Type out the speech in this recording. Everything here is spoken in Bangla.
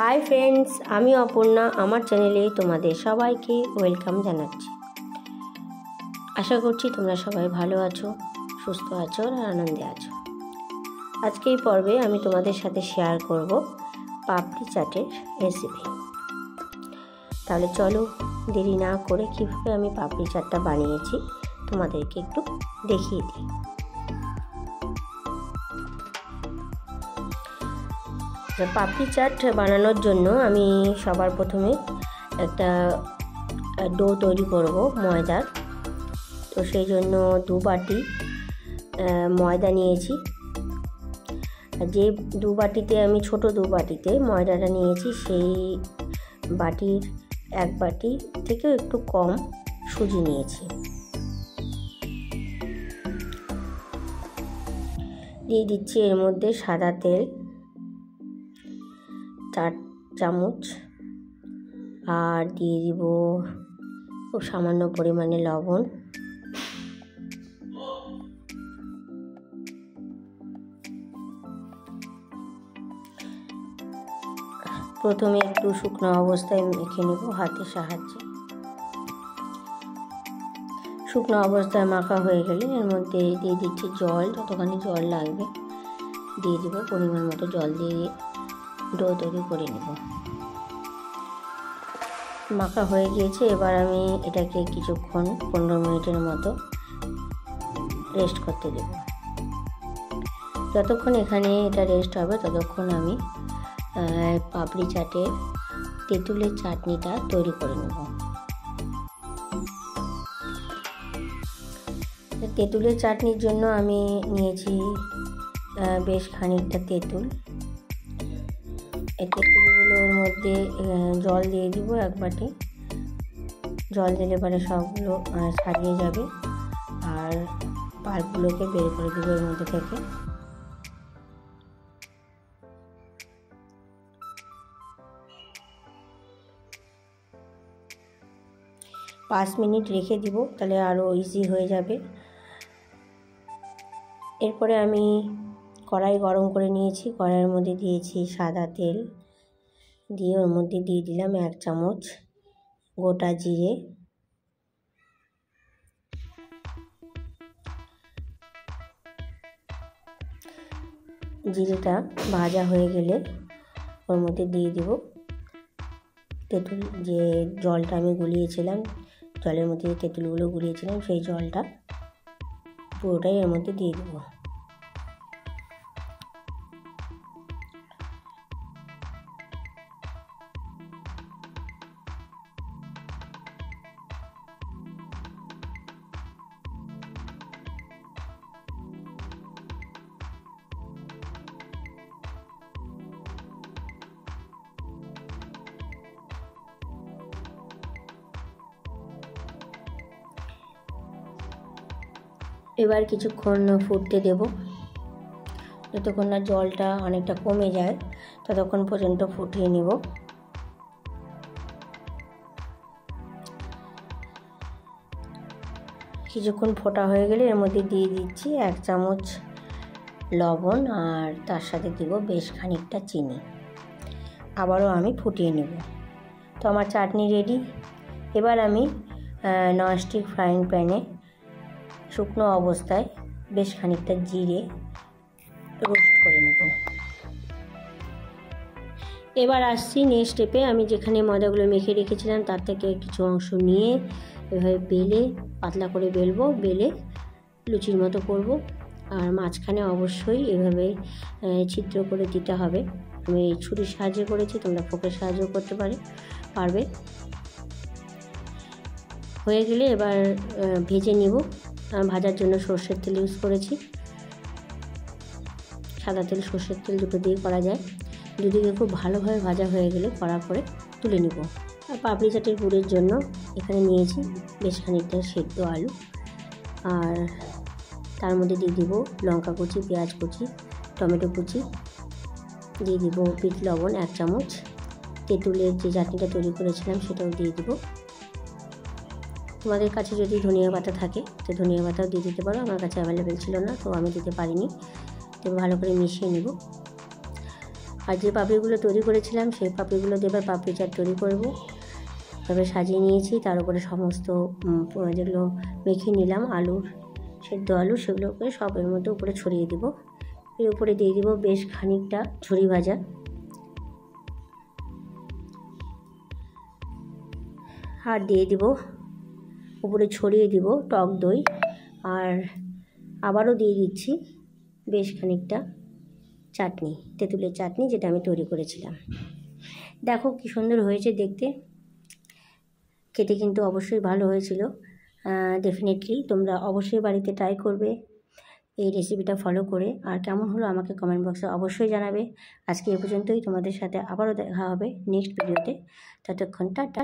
হাই ফ্রেন্ডস আমি অপর্ণা, আমার চ্যানেলে তোমাদের সবাইকে ওয়েলকাম জানাচ্ছি। আশা করছি তোমরা সবাই ভালো আছো, সুস্থ আছো আর আনন্দে আছো। আজকে এই পর্বে আমি তোমাদের সাথে শেয়ার করব পাপড়ি চাটের রেসিপি তাহলে চলো দেরি না করে কীভাবে আমি পাপড়ি চাটটা বানিয়েছি, তোমাদেরকে একটু দেখিয়ে দিই। পাপড়ি চাট বানানোর জন্য আমি সবার প্রথমে একটা ডো তৈরি করব ময়দার। তো সেই জন্য দু বাটি ময়দা নিয়েছি। যে দু বাটিতে, আমি ছোট দু বাটিতে ময়দাটা নিয়েছি, সেই বাটির এক বাটি থেকে একটু কম সুজি নিয়েছি। দিয়ে দিচ্ছি এর মধ্যে সাদা তেল। চার চামচ। আর দিয়ে দিব খুব সামান্য পরিমাণে লবণ। প্রথমে একটু শুকনো অবস্থায় মেখে নেব হাতের সাহায্যে। শুকনো অবস্থায় মাখা হয়ে গেলে এর মধ্যে দিয়ে দিচ্ছি জল, যতখানি জল লাগবে। দিয়ে দেবো পরিমাণ মতো জল দিয়ে ডো তৈরি করে নেব। মাখা হয়ে গিয়েছে, এবার আমি এটাকে কিছুক্ষণ পনেরো মিনিটের মতো রেস্ট করতে দেব। যতক্ষণ এখানে এটা রেস্ট হবে, ততক্ষণ আমি পাপড়ি চাটের তেঁতুলের চাটনিটা তৈরি করে নেব। তেঁতুলের চাটনির জন্য আমি নিয়েছি বেশ খানিকটা তেঁতুল। এই তেঁতুলগুলোর মধ্যে জল দিয়ে দিব এক বাটি। জল দিলে পরে সবগুলো ছাড়িয়ে যাবে। আর পালগুলোকে বের করে দেবো এর মধ্যে থেকে। পাঁচ মিনিট রেখে দিব, তাহলে আরও ইজি হয়ে যাবে। এরপরে আমি কড়াই গরম করে নিয়েছি, কড়াইয়ের মধ্যে দিয়েছি সাদা তেল। দিয়ে ওর মধ্যে দিয়ে দিলাম এক চামচ গোটা জিরে। জিরেটা ভাজা হয়ে গেলে ওর মধ্যে দিয়ে দিব তেঁতুল, যে জলটা আমি গুলিয়েছিলাম, জলের মধ্যে যে তেঁতুলগুলো গুলিয়েছিলাম, সেই জলটা পুরোটাই এর মধ্যে দিয়ে দেবো। এবার কিছুক্ষণ ফুটতে দেব। যতক্ষণ না জলটা অনেকটা কমে যায়, ততক্ষণ পর্যন্ত ফুটিয়ে নেব। কিছুক্ষণ ফোটা হয়ে গেলে এর মধ্যে দিয়ে দিচ্ছি এক চামচ লবণ আর তার সাথে দেব বেশ খানিকটা চিনি। আবারও আমি ফুটিয়ে নেব। তো আমার চাটনি রেডি এবার আমি ননস্টিক ফ্রাইং প্যানে শুকনো অবস্থায় বেশ খানিকটা জিরে রোস্ট করে নেব। এবার আসছি নেক্সট স্টেপে আমি যেখানে ময়দাগুলো মেখে রেখেছিলাম, তার থেকে কিছু অংশ নিয়ে এভাবে বেলে, পাতলা করে বেলবো, বেলে লুচির মতো করব। আর মাঝখানে অবশ্যই এভাবে ছিদ্র করে দিতে হবে। আমি ছুরির সাহায্যে করেছি, তোমরা ফোকের সাহায্য করতে পারে, পারবে। হয়ে গেলে এবার ভেজে নিব। ভাজার জন্য সর্ষের তেল ইউজ করেছি। সাদা তেল, সর্ষের তেল দুটো দিয়ে করা যায়। দুদিকে খুব ভালোভাবে ভাজা হয়ে গেলে করার পরে তুলে নিব। আর পাপড়ি চাটের গুড়ের জন্য এখানে নিয়েছি বেশ খানিকটা সেদ্ধ আলু। আর তার মধ্যে দিয়ে দিব লঙ্কা কুচি, পেঁয়াজ কুচি, টমেটো কুচি। দিয়ে দিব বিট লবণ এক চামচ। তেঁতুলের যে চাটনিটা তৈরি করেছিলাম সেটাও দিয়ে দিব। তোমাদের কাছে যদি ধনিয়া পাতা থাকে, তো ধনিয়া পাতাও দিয়ে দিতে পারো। আমার কাছে অ্যাভেলেবেল ছিল না, তো আমি দিতে পারিনি। তো ভালো করে মিশিয়ে নেব। আর যে পাপড়িগুলো তৈরি করেছিলাম, সেই পাপড়িগুলো দিয়ে এবার পাপড়ি চাট তৈরি করব। তবে সাজিয়ে নিয়েছি, তার উপরে সমস্ত যেগুলো মেখে নিলাম আলুর সেদ্ধ আলু, সেগুলোকে সব এর মধ্যে উপরে ছড়িয়ে দিব। এর উপরে দিয়ে দিব বেশ খানিকটা ঝুরি ভাজা। আর দিয়ে দিব উপরে ছড়িয়ে দিব, টক দই। আর আবারও দিয়ে দিচ্ছি বেশ খানিকটা চাটনি, তেঁতুলের চাটনি যেটা আমি তৈরি করেছিলাম। দেখো কি সুন্দর হয়েছে দেখতে। খেতে কিন্তু অবশ্যই ভালো হয়েছিল। ডেফিনেটলি তোমরা অবশ্যই বাড়িতে ট্রাই করবে এই রেসিপিটা ফলো করে। আর কেমন হলো আমাকে কমেন্ট বক্সে অবশ্যই জানাবে। আজকে এ পর্যন্তই, তোমাদের সাথে আবারও দেখা হবে নেক্সট ভিডিওতে ততক্ষণ টাটা